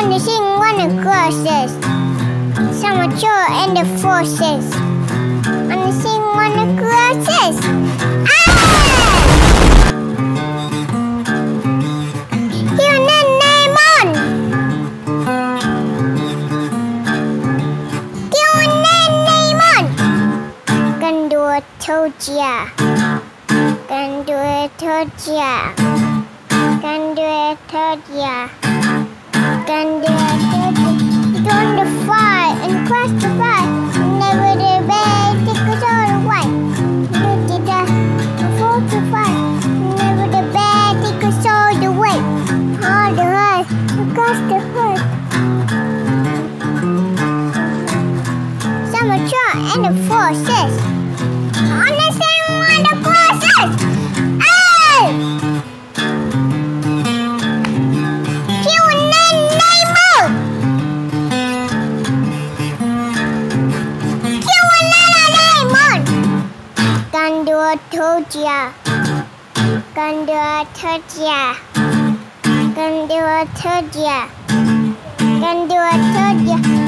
Only sing one of crosses. Samateur and the forces. Only sing one of crosses. Ah! Human name on. Human name on told ya. Can do it. Don't the fire and cross the fire. Never the bed, take us all away. Look at the fall to fire. Never the bed, take us all the way. All the way, across the hood. Summer truck and the forces. On the same on Gandua Toja. Gandua Toja.